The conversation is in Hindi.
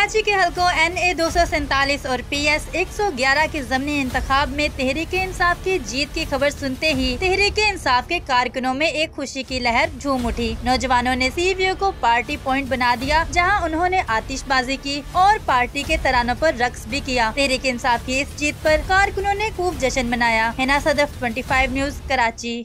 कराची के हलकों एन ए दो सौ सैतालीस और पी एस एक सौ ग्यारह के जमनी इंतखाब में तहरीक इंसाफ की जीत की खबर सुनते ही तहरीक इंसाफ के कारकुनों में एक खुशी की लहर झूम उठी। नौजवानों ने सी को पार्टी पॉइंट बना दिया, जहाँ उन्होंने आतिशबाजी की और पार्टी के तरानों पर रक्स भी किया। तहरीक इंसाफ की इस जीत पर कारकुनों ने खूब जश्न मनाया। हिना सदफ 25 न्यूज़, कराची।